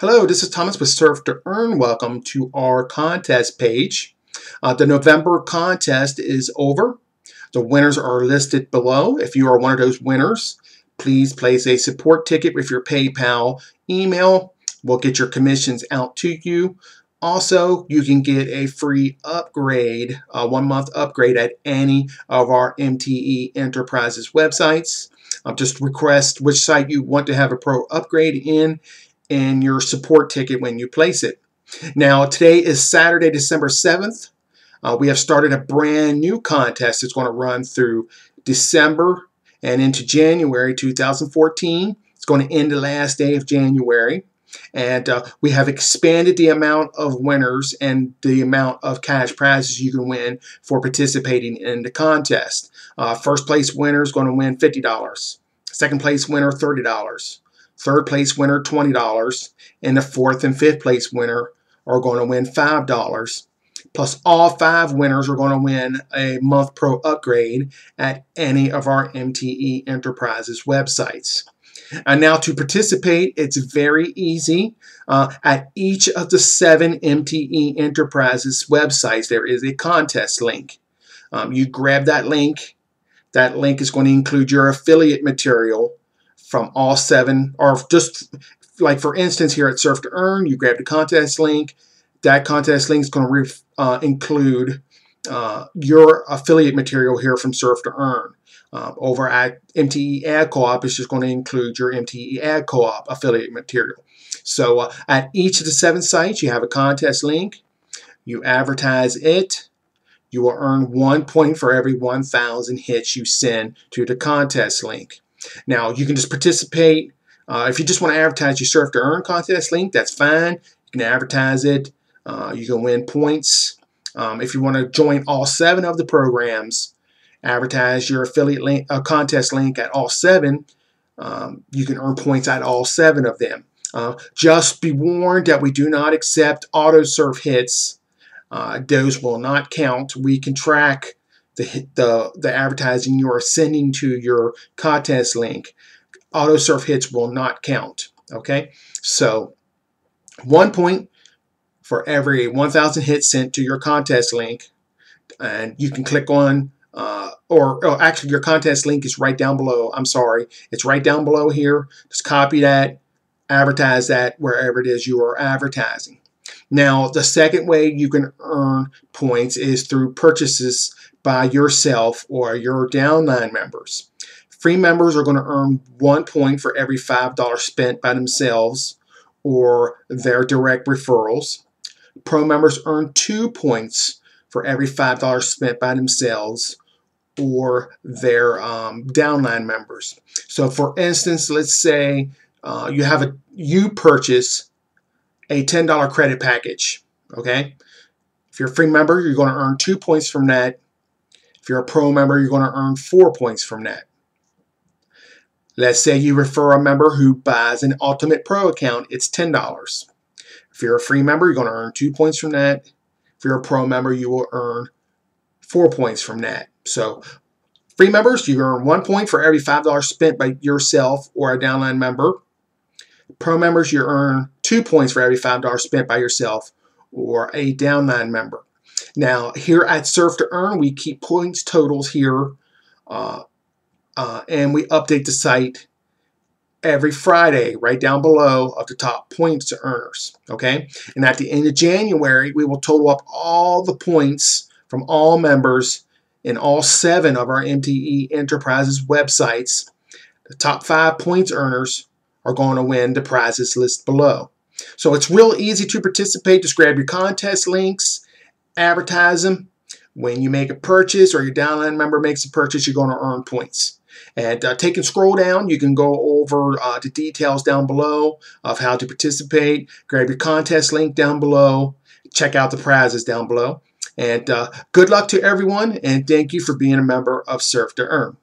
Hello, this is Thomas with Surf to Earn. Welcome to our contest page. Uh, the November contest is over. The winners are listed below. If you are one of those winners, please place a support ticket with your PayPal email. We'll get your commissions out to you. Also, you can get a free upgrade, a one month upgrade at any of our MTE Enterprises websites. Uh, just request which site you want to have a pro upgrade in and your support ticket when you place it. Now, today is Saturday, December 7th. Uh, we have started a brand new contest. It's going to run through December and into January 2014. It's going to end the last day of January. And uh, we have expanded the amount of winners and the amount of cash prizes you can win for participating in the contest. Uh, first place winner is going to win $50. Second place winner, $30. Third place winner, $20. And the fourth and fifth place winner are going to win $5. Plus, all five winners are going to win a month pro upgrade at any of our MTE Enterprises websites. And now to participate, it's very easy. Uh, at each of the seven MTE Enterprises websites, there is a contest link. Um, you grab that link. That link is going to include your affiliate material from all seven, or just like for instance here at Surf to Earn, you grab the contest link. That contest link is going to uh, include uh, your affiliate material here from Surf to Earn. Um, over at MTE Ad Co-op, it's just going to include your MTE Ad Co-op affiliate material. So uh, at each of the seven sites, you have a contest link. You advertise it. You will earn one point for every 1,000 hits you send to the contest link. Now, you can just participate. Uh, if you just want to advertise your Surf to Earn contest link, that's fine. You can advertise it. Uh, you can win points. Um, if you want to join all seven of the programs, advertise your affiliate link, uh, contest link at all seven, um, you can earn points at all seven of them. Uh, just be warned that we do not accept auto surf hits. Uh, those will not count. We can track the, the, the advertising you are sending to your contest link, auto surf hits will not count. Okay, so one point for every 1,000 hits sent to your contest link, and you can click on. Uh, or oh, actually, your contest link is right down below. I'm sorry, it's right down below here. Just copy that, advertise that wherever it is you are advertising. Now, the second way you can earn points is through purchases by yourself or your downline members. Free members are going to earn one point for every $5 spent by themselves or their direct referrals. Pro members earn two points for every $5 spent by themselves or their um, downline members. So for instance, let's say uh, you have a you purchase a $10 credit package, okay? If you're a free member, you're going to earn two points from that. If you're a pro member, you're going to earn four points from that. Let's say you refer a member who buys an Ultimate Pro account, it's $10. If you're a free member, you're going to earn two points from that. If you're a pro member, you will earn four points from that. So free members, you earn one point for every $5 spent by yourself or a downline member. Pro members, you earn two points for every $5 spent by yourself or a downline member. Now, here at Surf to Earn, we keep points totals here uh, uh, and we update the site every Friday right down below of the top points to earners. Okay, and at the end of January, we will total up all the points from all members in all seven of our MTE Enterprises websites. The top five points earners are going to win the prizes list below. So it's real easy to participate. Just grab your contest links, advertise them. When you make a purchase or your downline member makes a purchase, you're going to earn points. And uh, take and scroll down. You can go over uh, the details down below of how to participate. Grab your contest link down below. Check out the prizes down below. And uh, good luck to everyone, and thank you for being a member of Surf to Earn.